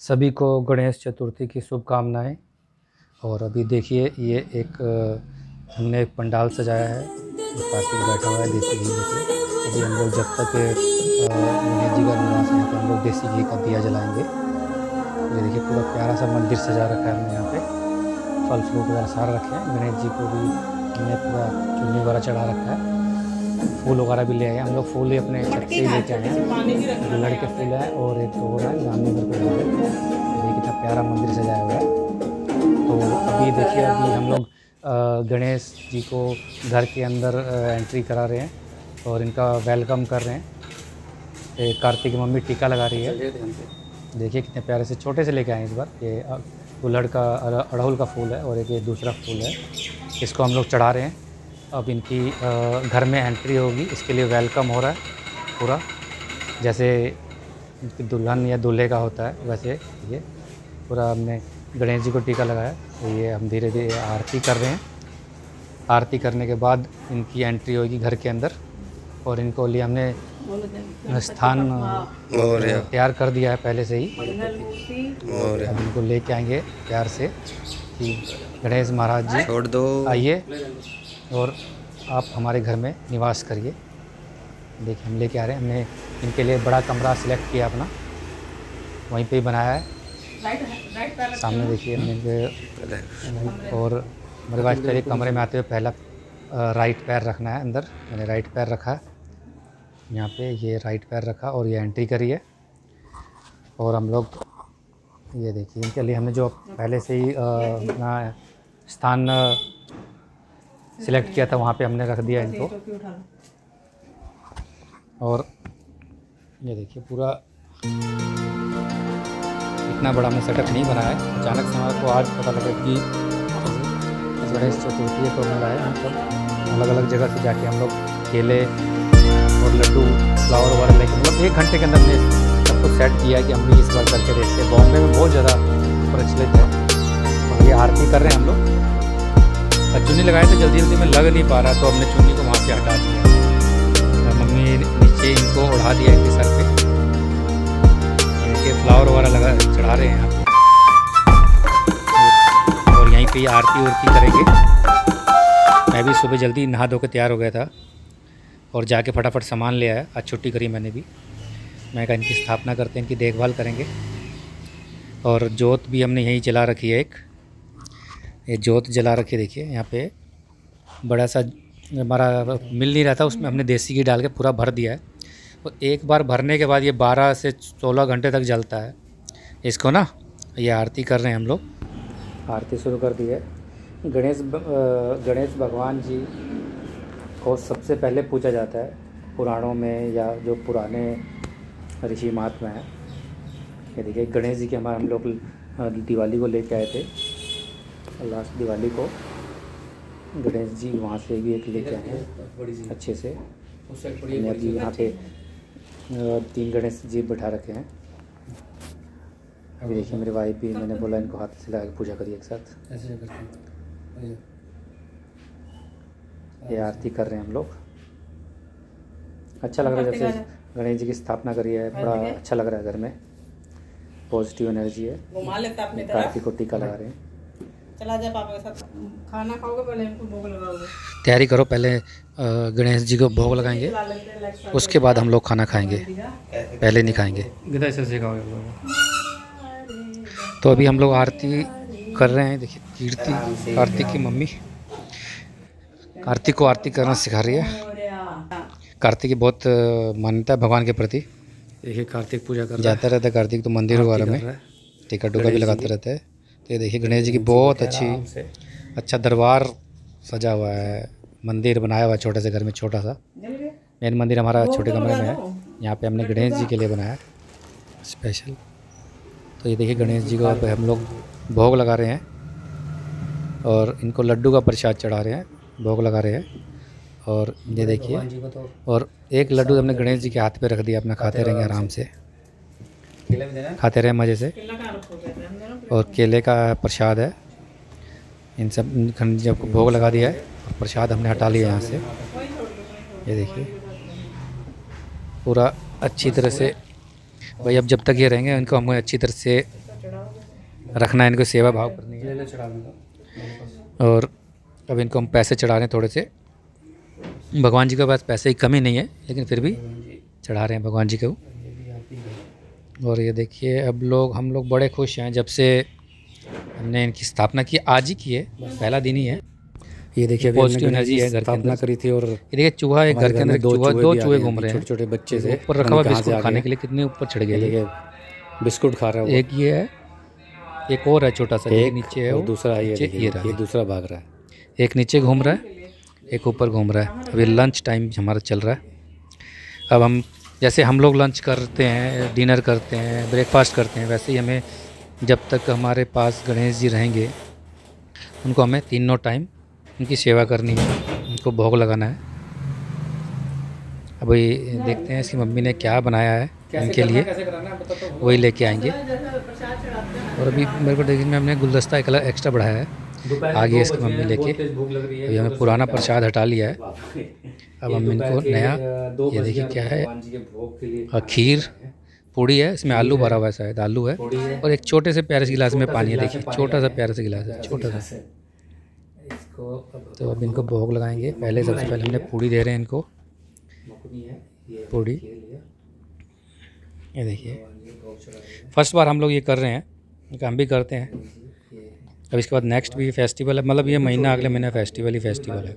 सभी को गणेश चतुर्थी की शुभकामनाएँ। और अभी देखिए, ये एक, हमने एक पंडाल सजाया है। कार्तिक बैठा हुआ है, देसी घी लेके। अभी हम लोग जब तक गणेश जी का निवास है पे हम लोग देसी घी का दिया जलाएँगे। ये देखिए, पूरा प्यारा सा मंदिर सजा रखा है हमने यहाँ पे। फल फ्रूट वगैरह सारा रखे हैं। गणेश जी को भी हमने पूरा चुन्नी वगैरह चढ़ा रखा है। फूल वगैरह भी ले आए हैं हम लोग फूल ही अपने छत से ही लेके आए हैं। गुलड़ के फूल है और एक और है फूल है देखिए कितना प्यारा मंदिर सजाया हुआ है। तो अभी देखिए अभी हम लोग गणेश जी को घर के अंदर एंट्री करा रहे हैं और इनका वेलकम कर रहे हैं। ये कार्तिक की मम्मी टीका लगा रही है। देखिए कितने प्यारे से छोटे से लेके आए हैं इस बार। ये गुलड़ का अड़हुल का फूल है और एक ये दूसरा फूल है। इसको हम लोग चढ़ा रहे हैं। अब इनकी घर में एंट्री होगी। इसके लिए वेलकम हो रहा है पूरा। जैसे दुल्हन या दूल्हे का होता है वैसे ये पूरा हमने गणेश जी को टीका लगाया। तो ये हम धीरे धीरे आरती कर रहे हैं। आरती करने के बाद इनकी एंट्री होगी घर के अंदर और इनको लिए हमने स्थान और तैयार कर दिया है पहले से ही। और या अब इनको लेके आएँगे प्यार से कि गणेश महाराज जी छोड़ दो। आइए। और आप हमारे घर में निवास करिए। देखिए हम लेके आ रहे हैं। हमने इनके लिए बड़ा कमरा सिलेक्ट किया अपना। वहीं पे ही बनाया है। सामने देखिए हमने इनके और मेरे पास पहले कमरे में आते हुए पहला राइट पैर रखना है अंदर। मैंने राइट पैर रखा है। यहाँ पे ये राइट पैर रखा और ये एंट्री करी है। और हम लोग ये देखिए इनके लिए हमने जो पहले से ही अपना स्थान सिलेक्ट किया था वहाँ पे हमने रख दिया इनको। और ये देखिए पूरा इतना बड़ा हमने सेटअप नहीं बनाया है। अचानक से हमारे को आज पता लगा कि गणेश चतुर्थी है तो मिला है। हम सब अलग अलग जगह से जाके हम लोग केले और लड्डू फ्लावर वगैरह लेके मतलब एक घंटे के अंदर हमने सब कुछ सेट किया कि हम भी इस बार करके देखते हैं। बॉम्बे में बहुत ज़्यादा प्रचलित है। और ये आरती कर रहे हैं हम लोग। और चुन्नी लगाए तो जल्दी जल्दी में लग नहीं पा रहा तो हमने चुन्नी को वहाँ से हटा दिया। और मम्मी नीचे इनको उड़ा दिया इनके सर पे। इनके फ्लावर वगैरह लगा, चढ़ा रहे हैं यहाँ और यहीं पे आरती उरती करेंगे। मैं भी सुबह जल्दी नहा धो के तैयार हो गया था। और जाके फटाफट सामान ले आया, आज छुट्टी करी मैंने भी। मैं कहा इनकी स्थापना करते हैं, इनकी देखभाल करेंगे। और जोत भी हमने यहीं जला रखी है एक। ये जोत जला रखी देखिए, यहाँ पे बड़ा सा हमारा मिल नहीं रहा था, उसमें हमने देसी घी डाल के पूरा भर दिया है। और एक बार भरने के बाद ये 12 से 16 घंटे तक जलता है। इसको ना ये आरती कर रहे हैं हम लोग। आरती शुरू कर दी है। गणेश गणेश भगवान जी को सबसे पहले पूजा जाता है, पुराणों में या जो पुराने ऋषि महात्मा हैं। ये देखिए, गणेश जी के हमारे हम लोग दिवाली को लेके आए थे। लास्ट दिवाली को। गणेश जी वहाँ से भी एक लेके आए हैं अच्छे से। हमने अभी यहाँ पे तीन गणेश जी बैठा रखे हैं। अभी देखिए मेरे भाई भी मैंने बोला इनको हाथ से लगा के पूजा करिए एक साथ। ये आरती कर रहे हैं हम लोग। अच्छा लग रहा है जब से गणेश जी की स्थापना करी है बड़ा अच्छा लग रहा है घर में। पॉजिटिव एनर्जी है। कार्तिक को टीका लगा रहे हैं। चला जाए पापा के साथ। खाना खाओगे पहले इनको भोग लगाओगे। तैयारी करो पहले गणेश जी को भोग लगाएँगे। हैं उसके बाद हम लोग खाना खाएँगे। पहले नहीं खाएँगे। तो अभी हम लोग आरती कर रहे हैं देखिए कीर्ति कार्तिक की मम्मी। कार्तिक को आरती करना सिखा रही है। कार्तिक की बहुत मान्यता है भगवान के प्रति। देखिए कार्तिक पूजा कर जाता रहता है कार्तिक तो मंदिर वगैरह में। है। टिकट टुका भी लगाते रहते हैं। तो ये देखिए गणेश जी की बहुत अच्छी अच्छा दरबार सजा हुआ है मंदिर बनाया हुआ है छोटे से घर में छोटा सा। मेन मंदिर हमारा छोटे कमरे में है। यहाँ पे हमने गणेश जी के लिए बनाया। है स्पेशल। तो ये देखिए गणेश जी को हम लोग भोग लगा रहे हैं। और इनको लड्डू का प्रसाद चढ़ा रहे हैं भोग लगा रहे हैं। और ये देखिए तो और एक लड्डू हमने गणेश जी के हाथ पे रख दिया अपना खाते रहेंगे आराम से। खाते रहे मज़े से। और केले का प्रसाद है। इन सब इन जब भोग लगा दिया है और प्रसाद हमने हटा लिया यहाँ से। ये देखिए। पूरा अच्छी तरह से भाई अब जब तक ये रहेंगे इनको हमें अच्छी तरह से रखना है इनको सेवा भाव करनी है और अब इनको हम पैसे चढ़ा रहे हैं थोड़े से। भगवान जी के पास पैसे की कमी नहीं है लेकिन फिर भी चढ़ा रहे हैं भगवान जी को। और ये देखिए अब लोग हम लोग बड़े खुश हैं जब से हमने इनकी स्थापना की आज ही की है पहला दिन ही है। ये देखिए पॉजिटिव एनर्जी है घर के करी थी और ये देखिए चूहा है घर के अंदर दो चूहा दो चूहे घूम रहे हैं। छोटे छोटे बच्चे से। ऊपर रखा हुआ बिस्कुट खाने के लिए कितने ऊपर चढ़ गए देखिए बिस्कुट खा रहा है एक ये है एक और है छोटा सा एक नीचे है और दूसरा ये ये रहा ये दूसरा भाग रहा है। एक नीचे घूम रहा है एक ऊपर घूम रहा है। अभी लंच टाइम हमारा चल रहा है। अब हम जैसे हम लोग लंच करते हैं डिनर करते हैं ब्रेकफास्ट करते हैं वैसे ही हमें जब तक हमारे पास गणेश जी रहेंगे उनको हमें तीनों टाइम उनकी सेवा करनी है उनको भोग लगाना है। अभी देखते हैं इसकी मम्मी ने क्या बनाया है इनके लिए। कैसे कराना बता तो वही लेके आएँगे। और अभी मेरे को देखिए हमने गुलदस्ता एक कलर एक्स्ट्रा बढ़ाया है। आगे इसकी मम्मी लेके अभी हमें पुराना प्रसाद हटा लिया है। अब हम इनको नया ये देखिए क्या है। और खीर पूड़ी है इसमें आलू भरा हुआ है शायद आलू है। और एक छोटे से प्यारे से गिलास में पानी है देखिए छोटा सा। प्यारा सा गिलास है छोटा सा तो अब इनको भोग लगाएँगे पहले सबसे पहले हमने पूड़ी दे रहे हैं इनको। पूड़ी। ये देखिए। फ़र्स्ट बार हम लोग ये कर रहे हैं हम भी करते हैं। अब इसके बाद नेक्स्ट भी फेस्टिवल है। मतलब ये महीना अगले महीना फेस्टिवल ही फेस्टिवल है।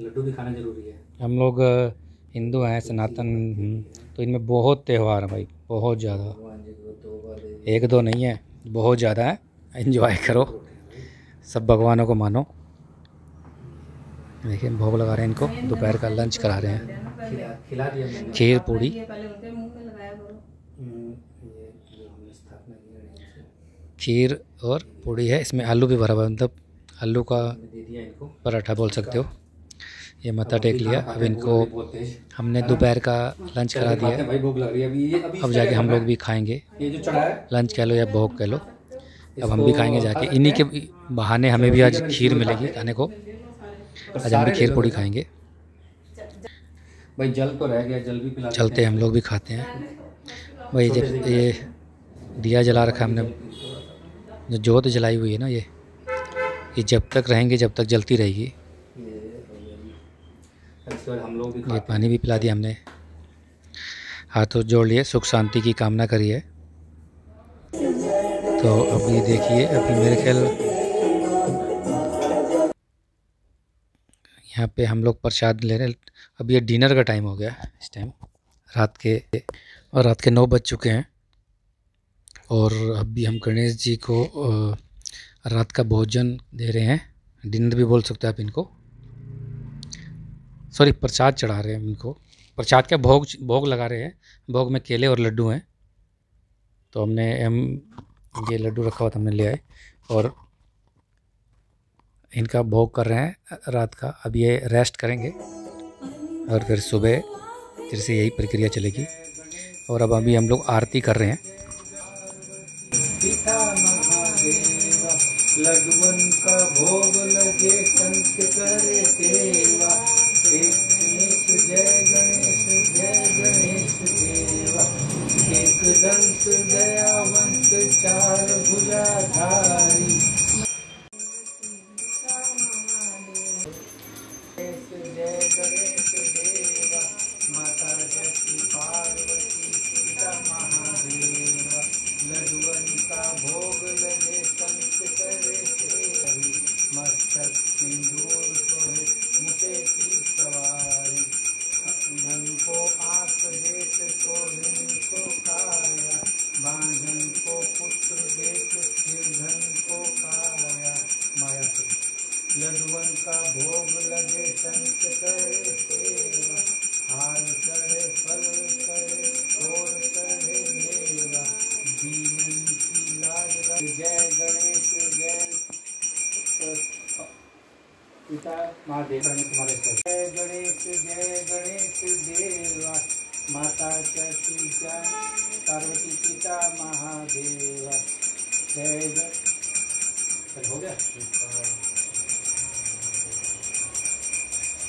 लड्डू भी खाना ज़रूरी है। हम लोग हिंदू हैं सनातन तो इनमें बहुत त्यौहार हैं भाई बहुत ज़्यादा। एक दो नहीं है बहुत ज़्यादा है। इन्जॉय करो। सब भगवानों को मानो। देखिए भोग लगा रहे हैं इनको। दोपहर का लंच करा रहे हैं। खिला खिला दिया मैंने। खीर पूड़ी। खीर और पूड़ी है। इसमें आलू भी भरा हुआ है मतलब आलू का दे दिया पराठा बोल सकते हो। ये मत्था टेक लिया। अब इनको हमने दोपहर का लंच करा दिया। भाई भूख लग रही है। अभी ये अभी अब जाके हम लोग भी खाएँगे। ये जो चढ़ा है। लंच कह लो या भोग कह लो। अब हम भी खाएँगे जाके। इन्हीं के बहाने हमें भी आज खीर मिलेगी खाने को। आज हम भी खीर पूड़ी खाएँगे। भाई जल तो रह गया जल भी पिला चलते हैं हम लोग भी खाते हैं। भाई जब ये दिया जला रखा है हमने जो जोत जलाई हुई है ना ये ये जब तक रहेंगे, जब तक जलती रहेगी। हम लोग ये पानी भी पिला दिया हमने। हाथों जोड़ लिए, सुख शांति की कामना करी है। तो अभी देखिए, अभी मेरे ख्याल यहाँ पे हम लोग प्रसाद ले रहे हैं। अब ये डिनर का टाइम हो गया इस टाइम रात के, और रात के नौ बज चुके हैं। और अभी हम गणेश जी को रात का भोजन दे रहे हैं। डिनर भी बोल सकते हैं आप इनको। सॉरी, प्रसाद चढ़ा रहे हैं इनको। प्रसाद का भोग भोग लगा रहे हैं। भोग में केले और लड्डू हैं। तो हमने, हम ये लड्डू रखा हुआ था, हमने ले आए। और इनका भोग कर रहे हैं, रात का। अब ये रेस्ट करेंगे और फिर सुबह फिर से यही प्रक्रिया चलेगी। और अब अभी हम लोग आरती कर रहे हैं। का महादेव तुम्हारे जय गणेश जय गणेश देवा माता चती जय पार्वती पिता महादेवा। जय ग- चल, हो गया?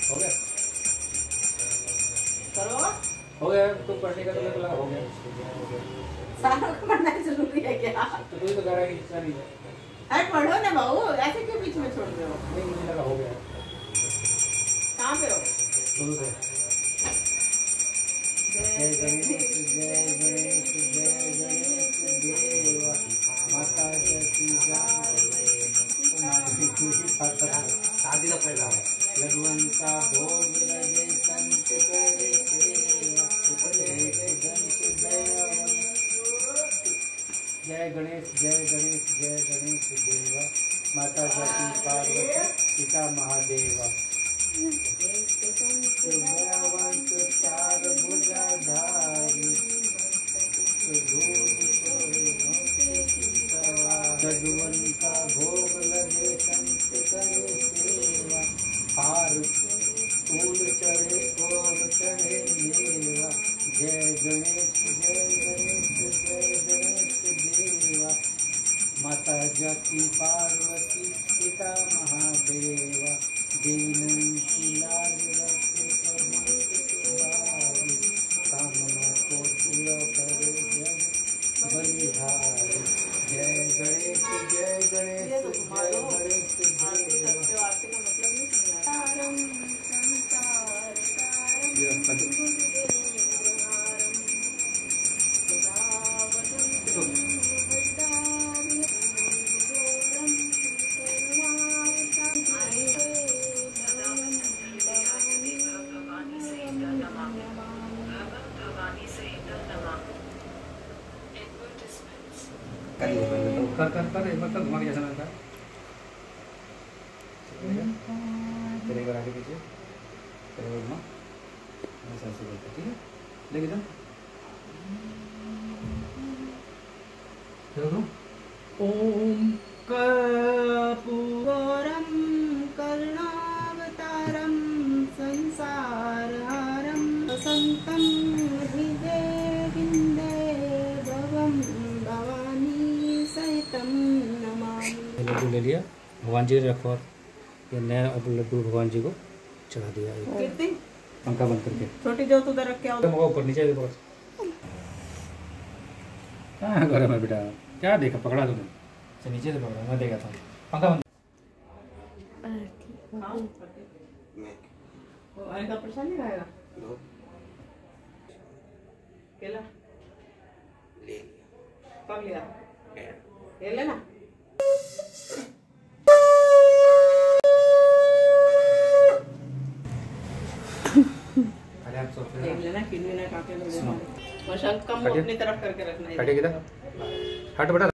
हो गया? करो। हो गया तुम पढ़ने का तुम्हें लगा हो गया। सारों को पढ़ना ज़रूरी है क्या? तो तुझे तो कह रहा है कि नहीं है अरे पढ़ो ना बाबू ऐसे क्यों बीच में छोड़ रहे हो? नहीं मुझे लगा हो गया। कहाँ पे हो जय गणेश जय गणेश माता जति पार्वती पिता महादेवा की लाज कर कर एक बार घुमा के जैसा लगता है। तेरे बार आगे पीछे। तेरे बार घुमा ऐसा ऐसे बोलते ठीक है? लेके जा देखो। ॐ ये लड्डू ले लिया भगवान जी ने रखो और ये नया अब लड्डू भगवान जी को चढ़ा दिया। पंखा बंद करके। छोटी जो उधर रख के आओ। मगा ऊपर नीचे कहाँ घर में बेटा? क्या देखा? पकड़ा तूने? अच्छा नीचे से पकड़ा मैं देखा था। पंखा बंद। नहीं खाएगा केला? कब लिया। ले। लेना अरे आप सोच देख लेना किडनी ना काटे। मशाल कम अपनी तरफ़ करके रखना है हट बेटा।